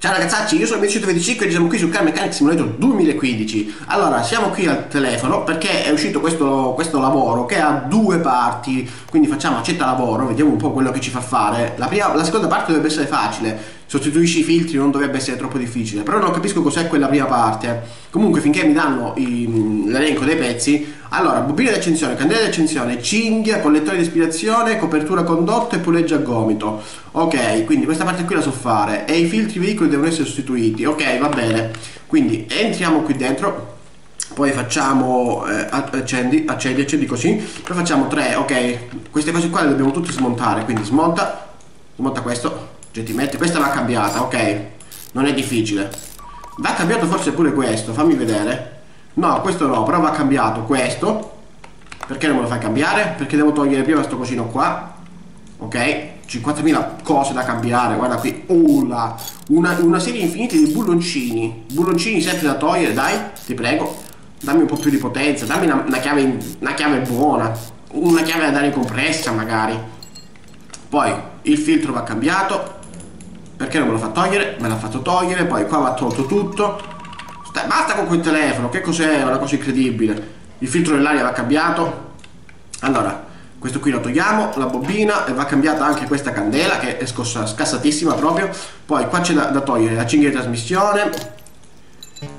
Ciao ragazzacci, io sono il 125 e siamo qui su Car Mechanic Simulator 2015 Allora, siamo qui al telefono perché è uscito questo, questo, lavoro che ha due parti Quindi facciamo accetta lavoro, vediamo un po' quello che ci fa fare. La, prima, la seconda parte dovrebbe essere facile Sostituisci i filtri, non dovrebbe essere troppo difficile Però non capisco cos'è quella prima parte Comunque finché mi danno l'elenco dei pezzi allora, bobina di accensione, candela di accensione, cinghia, collettore di ispirazione, copertura condotto e puleggia a gomito. Ok, quindi questa parte qui la so fare. E i filtri veicoli devono essere sostituiti. Ok, va bene. Quindi entriamo qui dentro. Poi facciamo eh, accendi, accendi, accendi così. Poi facciamo tre, ok. Queste cose qua le dobbiamo tutte smontare. Quindi smonta, smonta questo, gentilmente. Questa va cambiata, ok. Non è difficile. Va cambiato forse pure questo, fammi vedere. No, questo no, però va cambiato questo. Perché non me lo fai cambiare? Perché devo togliere prima questo cosino qua. Ok, 50.000 cose da cambiare, guarda qui. Una, una serie infinita di bulloncini. Bulloncini sempre da togliere, dai, ti prego. Dammi un po' più di potenza, dammi una, una, chiave, una chiave buona. Una chiave da dare compressa magari. Poi il filtro va cambiato. Perché non me lo fa togliere? Me l'ha fatto togliere, poi qua va tolto tutto Sta, basta con quel telefono, che cos'è? Una cosa incredibile. Il filtro dell'aria va cambiato. Allora, questo qui lo togliamo, la bobina e va cambiata anche questa candela che è scossa, scassatissima proprio. Poi qua c'è da, da, togliere la cinghia di trasmissione.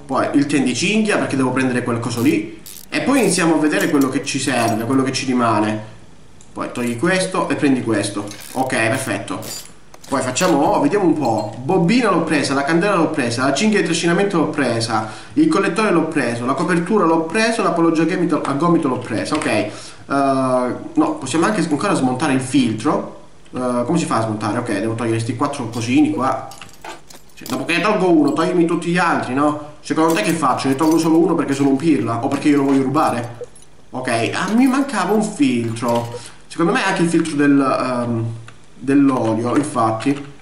Poi il tendicinghia perché devo prendere quel coso lì. E poi iniziamo a vedere quello che ci serve, quello che ci rimane. Poi togli questo e prendi questo. Ok, perfetto. Poi facciamo, oh, vediamo un po'. Bobina l'ho presa, la candela l'ho presa, la cinghia di trascinamento l'ho presa, il collettore l'ho preso, la copertura l'ho preso, l'apologgia a gomito l'ho presa. Ok. Uh, no, possiamo anche ancora smontare il filtro. Uh, come si fa a smontare? Ok, devo togliere questi quattro cosini qua. Cioè, dopo che ne tolgo uno, toglimi tutti gli altri, no? Secondo te che faccio? Ne tolgo solo uno perché sono un pirla o perché io lo voglio rubare? Ok, ah, mi mancava un filtro. Secondo me anche il filtro del... Um, dell'olio infatti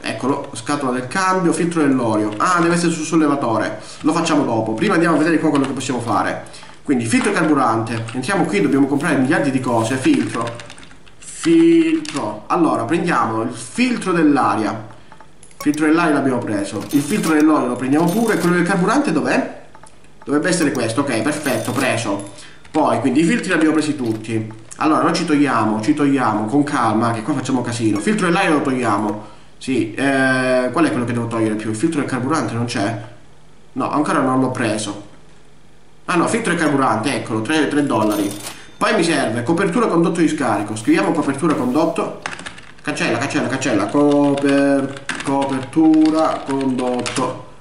eccolo scatola del cambio filtro dell'olio. Ah deve essere sul sollevatore. Lo facciamo dopo. Prima andiamo a vedere qua quello che possiamo fare. Quindi filtro carburante. Entriamo qui dobbiamo comprare miliardi di cose. Filtro. Filtro. Allora prendiamo il filtro dell'aria. Filtro dell'aria l'abbiamo preso. Il filtro dell'olio lo prendiamo pure. Quello del carburante dov'è? dovrebbe essere questo. Ok perfetto preso poi quindi i filtri li abbiamo presi tutti allora, noi ci togliamo, ci togliamo con calma, che qua facciamo casino. Filtro dell'aria lo togliamo. Sì, eh, qual è quello che devo togliere più? Il filtro del carburante non c'è? No, ancora non l'ho preso. Ah no, filtro del carburante, eccolo, 3, 3 dollari. Poi mi serve copertura condotto di scarico. Scriviamo copertura condotto. Cancella, cancella, cancella. Coper, copertura condotto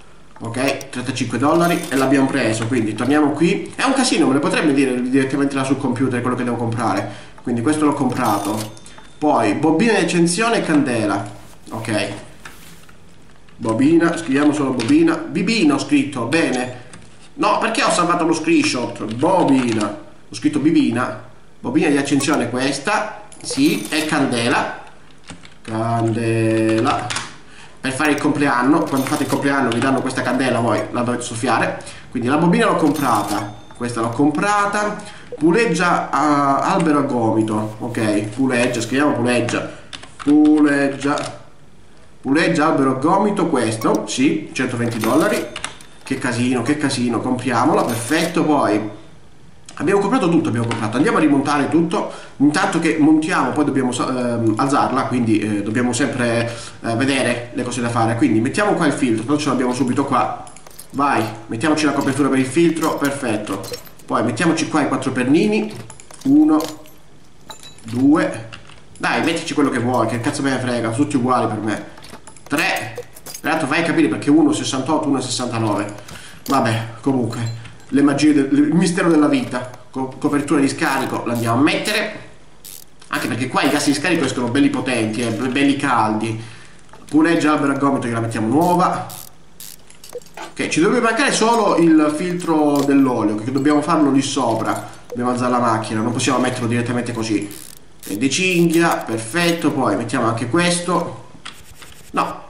ok? 35 dollari e l'abbiamo preso quindi torniamo qui. È un casino me lo potrebbe dire direttamente là sul computer quello che devo comprare. Quindi questo l'ho comprato. Poi bobina di accensione e candela. Ok. Bobina scriviamo solo bobina. Bibina ho scritto bene. No perché ho salvato lo screenshot? Bobina. Ho scritto bibina. Bobina di accensione questa. Sì e candela. Candela per fare il compleanno quando fate il compleanno vi danno questa candela voi la dovete soffiare. Quindi la bobina l'ho comprata questa l'ho comprata puleggia a albero a gomito ok? Puleggia scriviamo puleggia. Puleggia puleggia albero a gomito questo sì 120 dollari. Che casino che casino compriamola perfetto poi Abbiamo comprato tutto, abbiamo comprato. Andiamo a rimontare tutto. Intanto che montiamo, poi dobbiamo eh, alzarla, quindi eh, dobbiamo sempre eh, vedere le cose da fare. Quindi mettiamo qua il filtro, noi ce l'abbiamo subito qua. Vai, mettiamoci la copertura per il filtro, perfetto. Poi mettiamoci qua i quattro pernini. Uno, due. Dai, mettici quello che vuoi, che cazzo me ne frega, sono tutti uguali per me. Tre. Tra vai a capire perché uno 68, uno 69. Vabbè, comunque le magie del il mistero della vita. Co copertura di scarico la andiamo a mettere. Anche perché qua i gas di scarico escono belli potenti eh, belli caldi. Puleggia albero a gomito che la mettiamo nuova. Ok ci dovrebbe mancare solo il filtro dell'olio che dobbiamo farlo lì sopra. Dobbiamo alzare la macchina non possiamo metterlo direttamente così. E di cinghia perfetto. Poi mettiamo anche questo. No.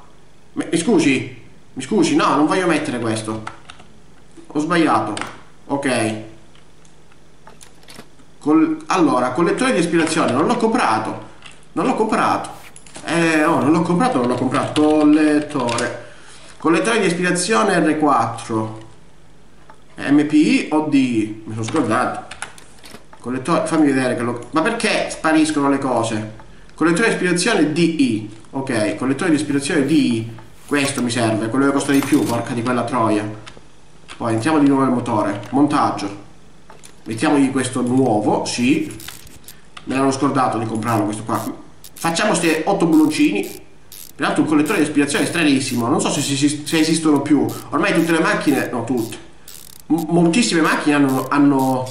Mi scusi? Mi scusi? No non voglio mettere questo ho sbagliato. Ok. Col, allora collettore di ispirazione non l'ho comprato. Non l'ho comprato. Eh oh non l'ho comprato non l'ho comprato. Collettore collettore di ispirazione R4 MPI o DI mi sono scordato. Collettore fammi vedere che lo ma perché spariscono le cose? Collettore di ispirazione DI ok. Collettore di ispirazione DI questo mi serve quello che costa di più porca di quella troia poi entriamo di nuovo nel motore. Montaggio. Mettiamogli questo nuovo sì. Me l'hanno scordato di comprarlo questo qua. Facciamo questi 8 bulloncini peraltro un collettore di ispirazione stranissimo. Non so se, si, se esistono più. Ormai tutte le macchine no tutte. M moltissime macchine hanno, hanno,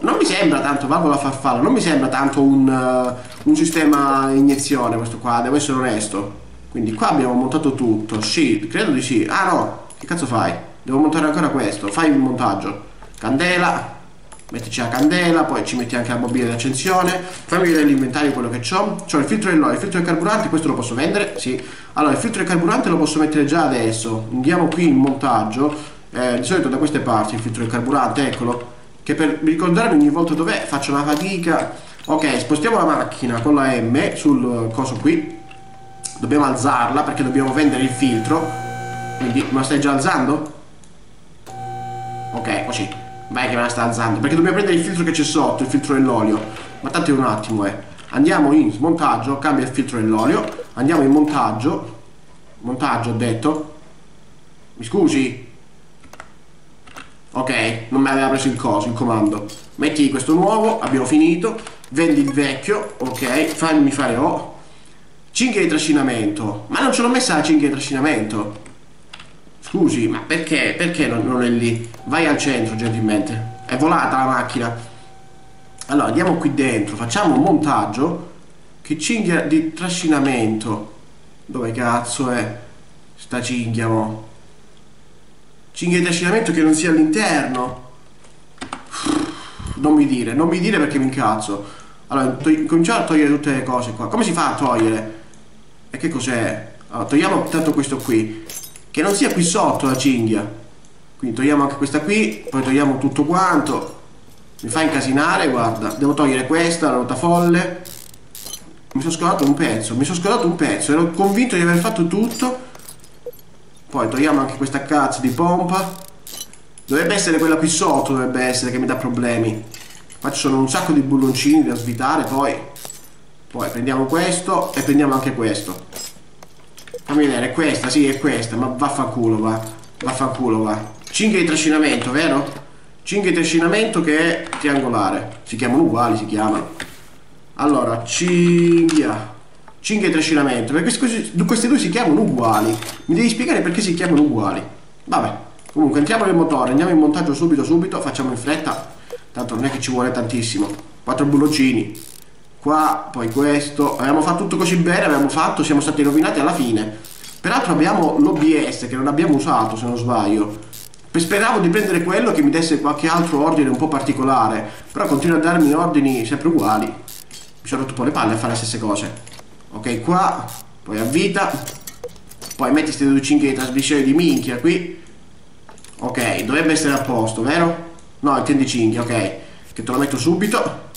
non mi sembra tanto valvola farfalla non mi sembra tanto un, uh, un sistema iniezione questo qua devo essere onesto. Quindi qua abbiamo montato tutto. Sì credo di sì. Ah no che cazzo fai devo montare ancora questo fai il montaggio candela mettici la candela, poi ci metti anche la bobina di accensione, fammi vedere l'inventario quello che ho. C'ho il filtro dell'olio, il filtro del carburante, questo lo posso vendere? Sì. Allora, il filtro del carburante lo posso mettere già adesso. Andiamo qui in montaggio, eh, di solito da queste parti il filtro del carburante, eccolo, che per ricordarmi ogni volta dov'è faccio una fatica. Ok, spostiamo la macchina con la M sul coso qui. Dobbiamo alzarla perché dobbiamo vendere il filtro. Quindi, ma stai già alzando? Vai che me la sta alzando. Perché dobbiamo prendere il filtro che c'è sotto, il filtro dell'olio. Ma tanto è un attimo, eh. Andiamo in montaggio, cambia il filtro dell'olio. Andiamo in montaggio. Montaggio, ho detto. Mi scusi? Ok, non mi aveva preso il coso, il comando. Metti questo nuovo, abbiamo finito. Vendi il vecchio, ok. Fammi fare oh. Cinghia di trascinamento. Ma non ce l'ho messa la cinghia di trascinamento. Scusi, ma perché? Perché non, non è lì? Vai al centro, gentilmente. È volata la macchina. Allora, andiamo qui dentro, facciamo un montaggio. Che cinghia di trascinamento. Dove cazzo è? Sta cinghia, mo. Cinghia di trascinamento che non sia all'interno. Non mi dire, non mi dire perché mi incazzo. Allora, cominciamo a togliere tutte le cose qua. Come si fa a togliere? E che cos'è? Allora, togliamo tanto questo qui che non sia qui sotto la cinghia. Quindi togliamo anche questa qui poi togliamo tutto quanto. Mi fa incasinare guarda. Devo togliere questa la ruota folle. Mi sono scordato un pezzo mi sono scordato un pezzo. Ero convinto di aver fatto tutto. Poi togliamo anche questa cazzo di pompa. Dovrebbe essere quella qui sotto dovrebbe essere che mi dà problemi. Qua ci sono un sacco di bulloncini da svitare poi. Poi prendiamo questo e prendiamo anche questo Fammi vedere, è questa, sì, è questa, ma vaffanculo va. Vaffanculo va. Cinghia di trascinamento, vero? Cinghia di trascinamento che è triangolare. Si chiamano uguali, si chiamano. Allora, cinghia. Cinghia di trascinamento. Perché queste due si chiamano uguali. Mi devi spiegare perché si chiamano uguali. Vabbè. Comunque, entriamo nel motore, andiamo in montaggio subito, subito. Facciamo in fretta. Tanto non è che ci vuole tantissimo. Quattro bulloncini qua poi questo. Abbiamo fatto tutto così bene abbiamo fatto siamo stati rovinati alla fine. Peraltro abbiamo l'OBS che non abbiamo usato se non sbaglio. Speravo di prendere quello che mi desse qualche altro ordine un po' particolare però continua a darmi ordini sempre uguali. Mi sono rotto un po' le palle a fare le stesse cose. Ok qua poi a vita. Poi metti queste due cinghie di trasmissione di minchia qui. Ok dovrebbe essere a posto vero? no intendi cinghie ok. Che te lo metto subito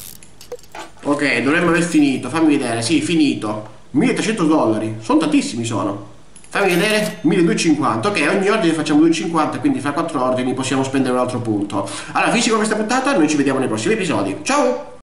Ok, dovremmo aver finito. Fammi vedere. Sì, finito. 1300 dollari. Sono tantissimi, sono. Fammi vedere. 1250. Ok, ogni ordine facciamo 250, quindi fra 4 ordini possiamo spendere un altro punto. Allora, finisci con questa puntata. Noi ci vediamo nei prossimi episodi. Ciao!